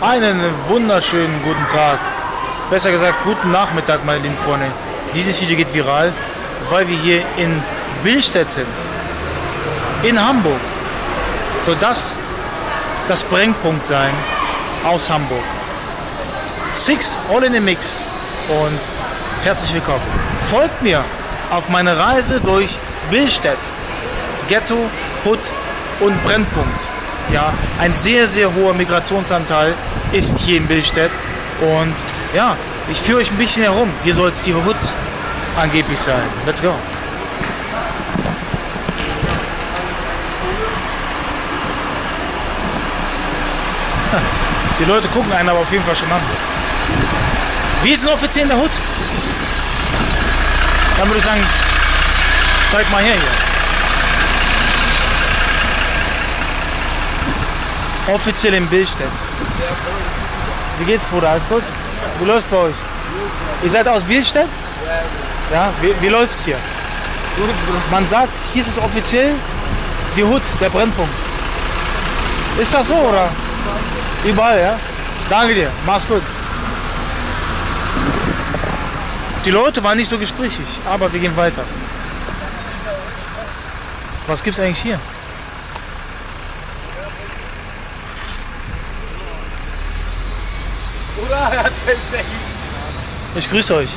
Einen wunderschönen guten Tag. Besser gesagt, guten Nachmittag, meine lieben Freunde. Dieses Video geht viral, weil wir hier in Billstedt sind. In Hamburg. Soll das das Brennpunkt sein aus Hamburg. Six All in the Mix und herzlich willkommen. Folgt mir auf meine Reise durch Billstedt, Ghetto, Hood und Brennpunkt. Ja, ein sehr, sehr hoher Migrationsanteil ist hier in Billstedt. Und ja, ich führe euch ein bisschen herum. Hier soll es die Hood angeblich sein. Let's go. Die Leute gucken einen aber auf jeden Fall schon an. Wie ist es offiziell in der Hut? Dann würde ich sagen, zeig mal her hier. Offiziell in Billstedt. Wie geht's, Bruder? Alles gut? Wie läuft's bei euch? Ihr seid aus Billstedt? Ja, wie, wie läuft's hier? Man sagt, hier ist es offiziell die Hut, der Brennpunkt. Ist das so, oder? Überall, ja? Danke dir, mach's gut. Die Leute waren nicht so gesprächig, aber wir gehen weiter. Was gibt's eigentlich hier? Ich grüße euch.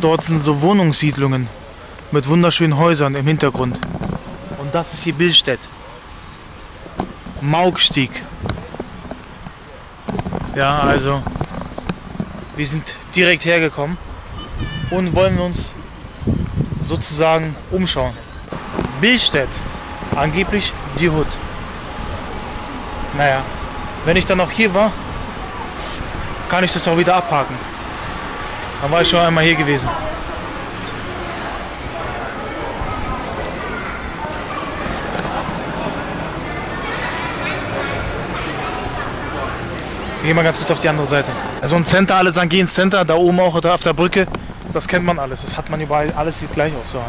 Dort sind so Wohnungssiedlungen mit wunderschönen Häusern im Hintergrund. Und das ist hier Billstedt. Maugstieg. Ja, also wir sind direkt hergekommen und wollen uns sozusagen umschauen. Billstedt, angeblich die Hut. Naja, wenn ich dann noch hier war, kann ich das auch wieder abhaken. Dann war ich schon einmal hier gewesen. Wir gehen mal ganz kurz auf die andere Seite. Also ein Center, alle sagen, geh ins Center, da oben auch oder auf der Brücke. Das kennt man alles, das hat man überall, alles sieht gleich aus. So.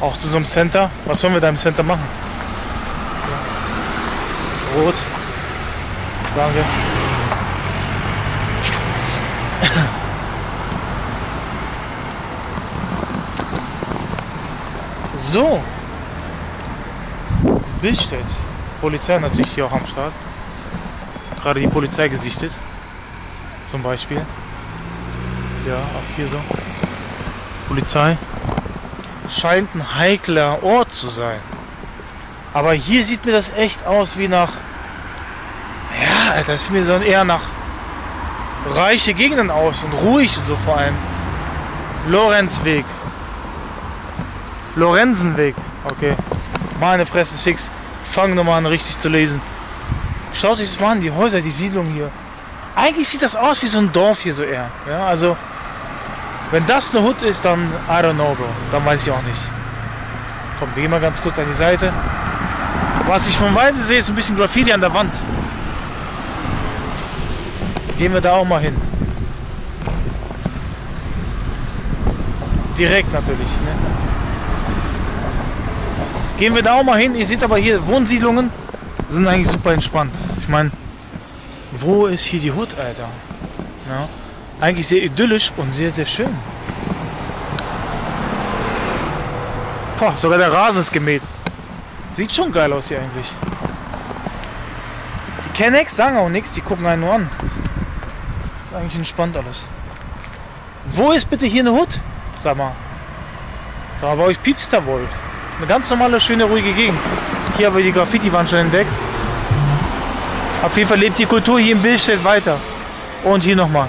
Auch zu so einem Center. Was sollen wir da im Center machen? Rot. Danke. So. Billstedt. Polizei natürlich hier auch am Start. Gerade die Polizei gesichtet. Zum Beispiel. Ja, auch hier so. Polizei. Scheint ein heikler Ort zu sein. Aber hier sieht mir das echt aus wie nach. Das sieht mir so eher nach reiche Gegenden aus und ruhig so vor allem. Lorenzweg. Lorenzenweg. Okay. Meine Fresse Six. Fang nochmal an richtig zu lesen. Schaut euch das mal an, die Häuser, die Siedlung hier. Eigentlich sieht das aus wie so ein Dorf hier so eher. Ja, also, wenn das eine Hut ist, dann I don't know, Bro. Dann weiß ich auch nicht. Komm, wir gehen mal ganz kurz an die Seite. Was ich von Weite sehe, ist ein bisschen Graffiti an der Wand. Gehen wir da auch mal hin. Direkt natürlich. Ne? Gehen wir da auch mal hin. Ihr seht aber hier Wohnsiedlungen sind eigentlich super entspannt. Ich meine, wo ist hier die Hut, Alter? Ja, eigentlich sehr idyllisch und sehr, sehr schön. Boah, sogar der Rasen ist gemäht. Sieht schon geil aus hier eigentlich. Die Kennex sagen auch nichts, die gucken einen nur an. Eigentlich entspannt alles. Wo ist bitte hier eine Hut? Sag mal. Sag mal, bei euch piepst da wohl. Eine ganz normale, schöne, ruhige Gegend. Hier haben wir die Graffiti-Wand schon entdeckt. Auf jeden Fall lebt die Kultur hier in Billstedt weiter. Und hier nochmal.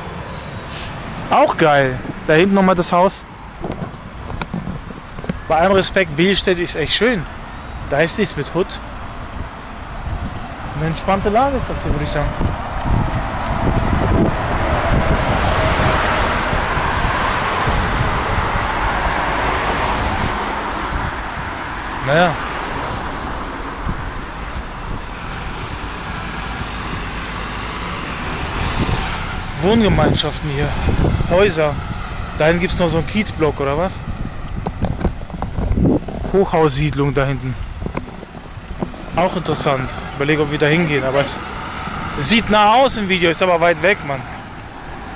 Auch geil. Da hinten nochmal das Haus. Bei allem Respekt, Billstedt ist echt schön. Da ist nichts mit Hut. Eine entspannte Lage ist das hier, würde ich sagen. Naja. Wohngemeinschaften hier. Häuser. Dahin gibt es noch so einen Kiezblock oder was? Hochhaussiedlung da hinten. Auch interessant. Überlege, ob wir da hingehen, aber es sieht nah aus im Video, ist aber weit weg, Mann.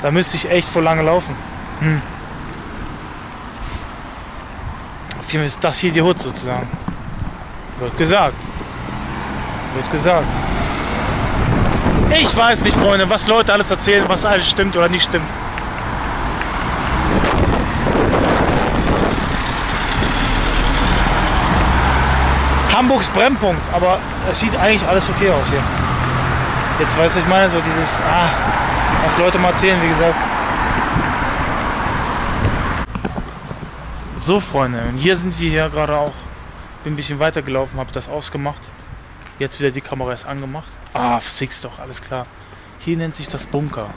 Da müsste ich echt vor lange laufen. Hm. Fall ist das hier die Hut sozusagen. Wird gesagt. Wird gesagt. Ich weiß nicht, Freunde, was Leute alles erzählen, was alles stimmt oder nicht stimmt. Hamburgs Brennpunkt, aber es sieht eigentlich alles okay aus hier. Jetzt weiß ich meine, so dieses, ah, was Leute mal erzählen, wie gesagt. So, Freunde, und hier sind wir hier gerade auch. Bin ein bisschen weiter gelaufen, habe das ausgemacht. Jetzt wieder die Kamera ist angemacht. Ah, Six doch, alles klar. Hier nennt sich das Bunker.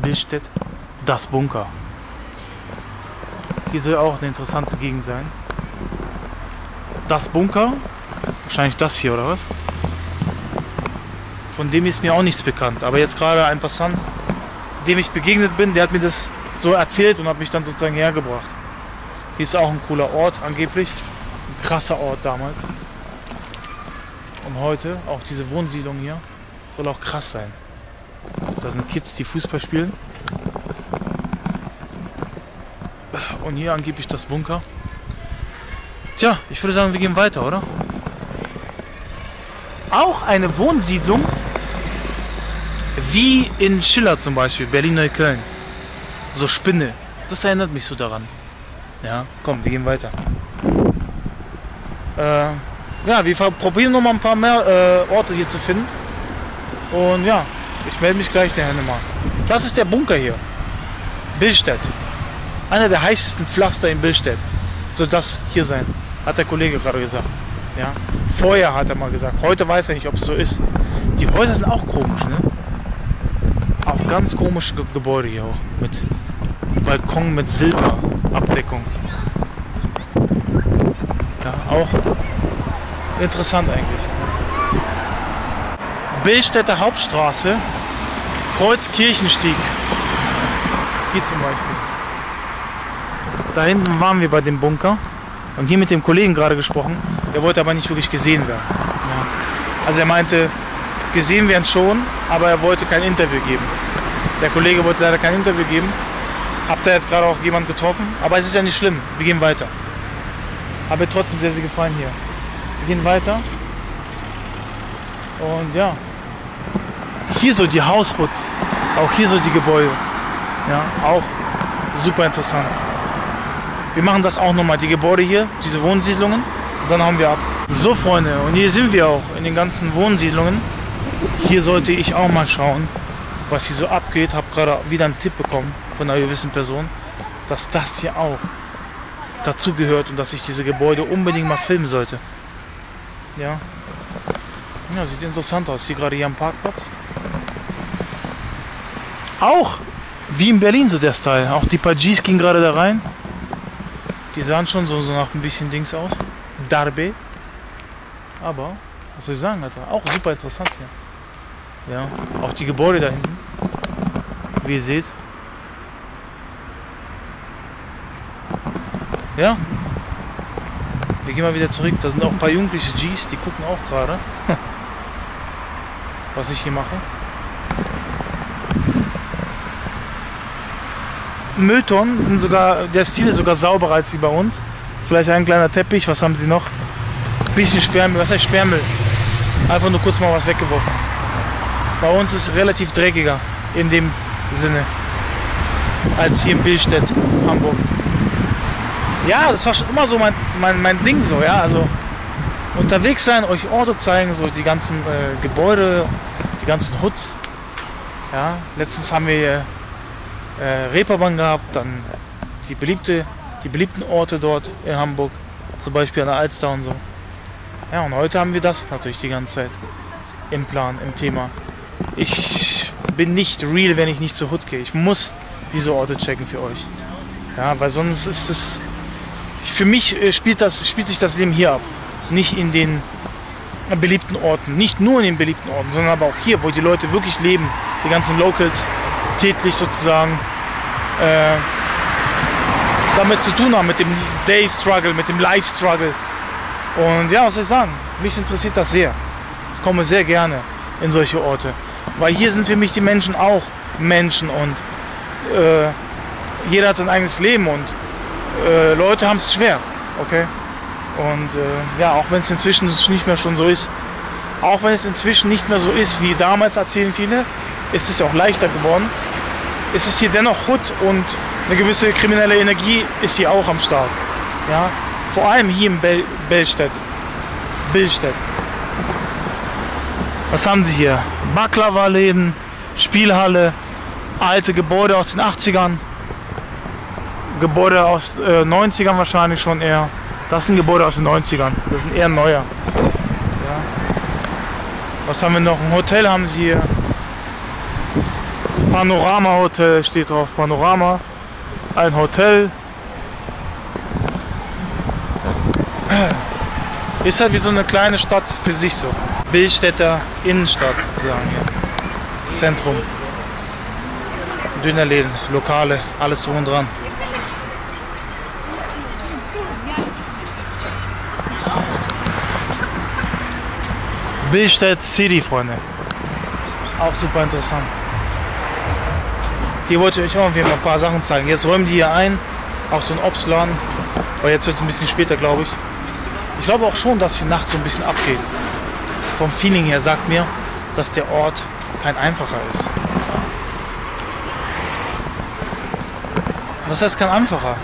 Billstedt, das Bunker. Hier soll auch eine interessante Gegend sein. Das Bunker Wahrscheinlich das hier, oder was? Von dem ist mir auch nichts bekannt. Aber jetzt gerade ein Passant, dem ich begegnet bin, der hat mir das so erzählt und hat mich dann sozusagen hergebracht. Hier ist auch ein cooler Ort, angeblich. Ein krasser Ort damals. Und heute, auch diese Wohnsiedlung hier, soll auch krass sein. Da sind Kids, die Fußball spielen. Und hier angeblich das Bunker. Tja, ich würde sagen, wir gehen weiter, oder? auch eine Wohnsiedlung wie in Schiller zum Beispiel, Berlin-Neukölln. So Spinne. Das erinnert mich so daran. Ja, komm, wir gehen weiter. Äh, ja, wir probieren noch mal ein paar mehr äh, Orte hier zu finden. Und ja, ich melde mich gleich der mal. Das ist der Bunker hier. Billstedt. Einer der heißesten Pflaster in Billstedt. Soll das hier sein, hat der Kollege gerade gesagt. Ja. Vorher hat er mal gesagt. Heute weiß er nicht, ob es so ist. Die Häuser sind auch komisch, ne? Auch ganz komische Ge Gebäude hier auch. Mit Balkon mit Silberabdeckung. Ja, auch interessant eigentlich. Billstädter Hauptstraße, Kreuzkirchenstieg. Hier zum Beispiel. Da hinten waren wir bei dem Bunker. Und hier mit dem Kollegen gerade gesprochen, der wollte aber nicht wirklich gesehen werden. Ja. Also er meinte, gesehen werden schon, aber er wollte kein Interview geben. Der Kollege wollte leider kein Interview geben. Hab da jetzt gerade auch jemand getroffen, aber es ist ja nicht schlimm. Wir gehen weiter. Hat mir trotzdem sehr, sehr gefallen hier. Wir gehen weiter. Und ja, hier so die Hausputz, auch hier so die Gebäude. Ja, auch super interessant. Wir machen das auch nochmal, die Gebäude hier, diese Wohnsiedlungen. Und dann haben wir ab. So Freunde, und hier sind wir auch in den ganzen Wohnsiedlungen. Hier sollte ich auch mal schauen, was hier so abgeht. Habe gerade wieder einen Tipp bekommen von einer gewissen Person, dass das hier auch dazu gehört und dass ich diese Gebäude unbedingt mal filmen sollte. Ja. Ja, sieht interessant aus. Hier gerade hier am Parkplatz. Auch wie in Berlin so der Style. Auch die paar Gs gingen gerade da rein. Die sahen schon so, so nach ein bisschen Dings aus. Darbe. Aber, was soll ich sagen, Alter? Auch super interessant hier. Ja, auch die Gebäude da hinten. Wie ihr seht. Ja. Wir gehen mal wieder zurück. Da sind auch ein paar jugendliche Gs, die gucken auch gerade, was ich hier mache. Mülltonnen sind sogar, der Stil ist sogar sauberer als die bei uns. Vielleicht ein kleiner Teppich, was haben sie noch? Ein bisschen Sperrmüll, was heißt Sperrmüll? Einfach nur kurz mal was weggeworfen. Bei uns ist es relativ dreckiger in dem Sinne als hier in Billstedt, Hamburg. Ja, das war schon immer so mein, mein, mein Ding so, ja, also unterwegs sein, euch Orte zeigen, so die ganzen äh, Gebäude, die ganzen Hoods. Ja, letztens haben wir äh, Reeperbahn gehabt, dann die, beliebte, die beliebten Orte dort in Hamburg, zum Beispiel an der Alster und so. Ja, und heute haben wir das natürlich die ganze Zeit im Plan, im Thema. Ich bin nicht real, wenn ich nicht zur Hut gehe. Ich muss diese Orte checken für euch. Ja, weil sonst ist es. Für mich äh, spielt, das, spielt sich das Leben hier ab. Nicht in den beliebten Orten. Nicht nur in den beliebten Orten, sondern aber auch hier, wo die Leute wirklich leben. Die ganzen Locals täglich sozusagen äh, damit zu tun haben, mit dem Day Struggle, mit dem Life Struggle. Und ja, was soll ich sagen? Mich interessiert das sehr. komme sehr gerne in solche Orte. Weil hier sind für mich die Menschen auch Menschen und äh, jeder hat sein eigenes Leben und äh, Leute haben es schwer. Okay? Und äh, ja, auch wenn es inzwischen nicht mehr schon so ist, auch wenn es inzwischen nicht mehr so ist wie damals, erzählen viele, ist es auch leichter geworden, ist es hier dennoch Hut und eine gewisse kriminelle Energie ist hier auch am Start. Ja? Vor allem hier in Bel Bellstedt. Billstedt. Was haben sie hier? Baklava-Läden, Spielhalle, alte Gebäude aus den 80ern, Gebäude aus äh, 90ern wahrscheinlich schon eher. Das sind Gebäude aus den 90ern, das sind eher neuer. Ja. Was haben wir noch? Ein Hotel haben sie hier. Panorama Hotel steht drauf. Panorama. Ein Hotel. Ist halt wie so eine kleine Stadt für sich so. Billstädter Innenstadt sozusagen. Ja. Zentrum. Dönerläden, Lokale, alles drum und dran. Billstedt City, Freunde. Auch super interessant. Hier wollte ich euch auch ein paar Sachen zeigen. Jetzt räumen die hier ein, auch so ein Obstladen. Aber jetzt wird es ein bisschen später, glaube ich. Ich glaube auch schon, dass hier nachts so ein bisschen abgeht. Vom Feeling her sagt mir, dass der Ort kein einfacher ist. Was heißt kein einfacher?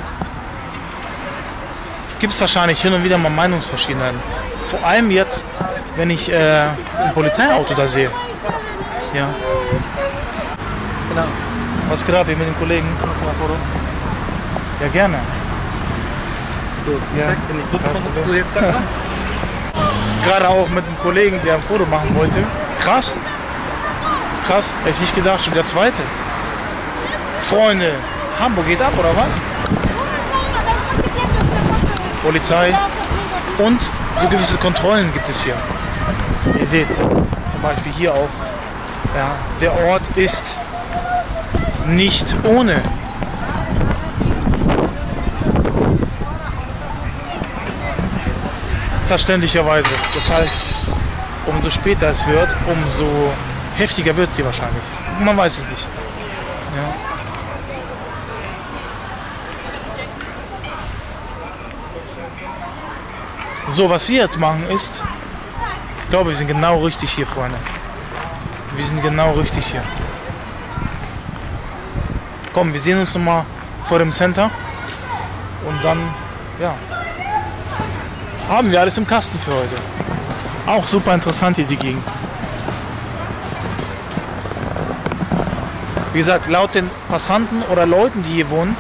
Gibt es wahrscheinlich hin und wieder mal Meinungsverschiedenheiten. Vor allem jetzt, wenn ich äh, ein Polizeiauto da sehe. Ja. Genau. Was hier mit den Kollegen? Ja, gerne. So, perfekt. Ja. Wenn ich gut von jetzt sag Gerade auch mit einem Kollegen, der ein Foto machen wollte. Krass. Krass. Hätte ich nicht gedacht, schon der zweite. Freunde, Hamburg geht ab, oder was? Polizei. Und so gewisse Kontrollen gibt es hier. Ihr seht, zum Beispiel hier auch. Ja, der Ort ist nicht ohne. Verständlicherweise. Das heißt, umso später es wird, umso heftiger wird sie wahrscheinlich. Man weiß es nicht. Ja. So, was wir jetzt machen ist, ich glaube, wir sind genau richtig hier, Freunde. Wir sind genau richtig hier. Komm, wir sehen uns nochmal vor dem Center. Und dann, ja, haben wir alles im Kasten für heute. Auch super interessant hier die Gegend. Wie gesagt, laut den Passanten oder Leuten, die hier wohnen,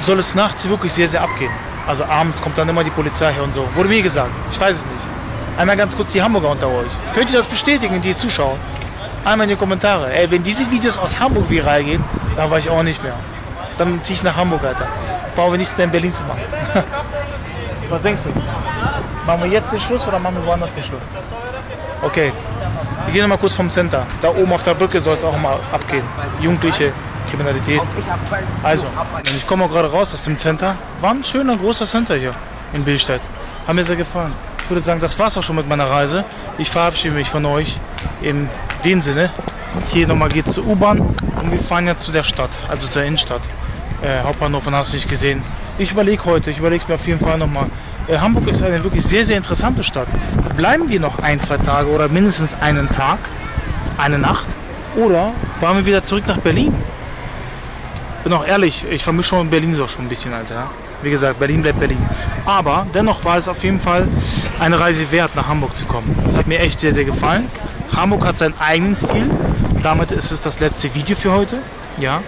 soll es nachts wirklich sehr, sehr abgehen. Also abends kommt dann immer die Polizei her und so. Wurde mir gesagt. Ich weiß es nicht. Einmal ganz kurz die Hamburger unter euch. Könnt ihr das bestätigen, die Zuschauer? Einmal in die Kommentare. Ey, wenn diese Videos aus Hamburg viral gehen, dann war ich auch nicht mehr. Dann ziehe ich nach Hamburg, Alter. Brauchen wir nichts mehr in Berlin zu machen. Was denkst du? Machen wir jetzt den Schluss oder machen wir woanders den Schluss? Okay. Wir gehen noch mal kurz vom Center. Da oben auf der Brücke soll es auch mal abgehen. Jugendliche Kriminalität. Also, ich komme auch gerade raus aus dem Center. War ein schöner, großer Center hier in Billstedt. Hat mir sehr gefallen. Ich würde sagen, das war's auch schon mit meiner Reise. Ich verabschiede mich von euch in dem Sinne. Hier nochmal geht es zur U-Bahn und wir fahren jetzt zu der Stadt, also zur Innenstadt. Äh, Hauptbahnhof und hast du nicht gesehen. Ich überlege heute, ich überlege es mir auf jeden Fall nochmal. Äh, Hamburg ist eine wirklich sehr, sehr interessante Stadt. Bleiben wir noch ein, zwei Tage oder mindestens einen Tag, eine Nacht? Oder fahren wir wieder zurück nach Berlin? Bin auch ehrlich, ich vermisse schon Berlin so schon ein bisschen, Alter. Wie gesagt, Berlin bleibt Berlin. Aber dennoch war es auf jeden Fall eine Reise wert, nach Hamburg zu kommen. Das hat mir echt sehr, sehr gefallen. Hamburg hat seinen eigenen Stil. Damit ist es das letzte Video für heute. Ja.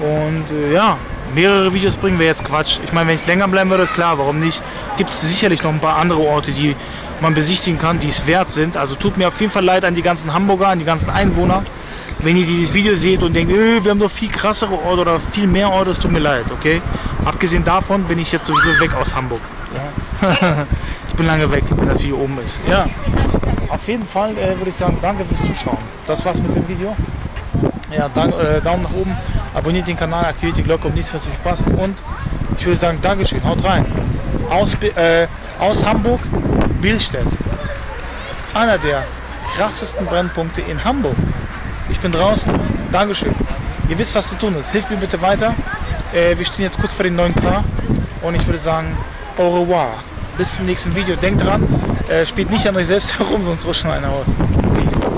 Und äh, ja, mehrere Videos bringen wir jetzt Quatsch. Ich meine, wenn ich länger bleiben würde, klar, warum nicht? Gibt es sicherlich noch ein paar andere Orte, die man besichtigen kann, die es wert sind. Also tut mir auf jeden Fall leid an die ganzen Hamburger, an die ganzen Einwohner. Wenn ihr dieses Video seht und denkt, äh, wir haben doch viel krassere Orte oder viel mehr Orte, es tut mir leid, okay? Abgesehen davon bin ich jetzt sowieso weg aus Hamburg. Ja. ich bin lange weg, wenn das Video oben ist. Ja, auf jeden Fall äh, würde ich sagen, danke fürs Zuschauen. Das war's mit dem Video. Ja, dank, äh, Daumen nach oben, abonniert den Kanal, aktiviert die Glocke, um nichts mehr zu verpassen. Und ich würde sagen, Dankeschön, haut rein. Aus, äh, aus Hamburg, Billstedt. einer der krassesten Brennpunkte in Hamburg. Bin draußen. Dankeschön. Ihr wisst, was zu tun ist. Hilft mir bitte weiter. Äh, wir stehen jetzt kurz vor den 9K und ich würde sagen, au revoir. Bis zum nächsten Video. Denkt dran, äh, spielt nicht an euch selbst herum, sonst rutscht noch einer aus. Peace.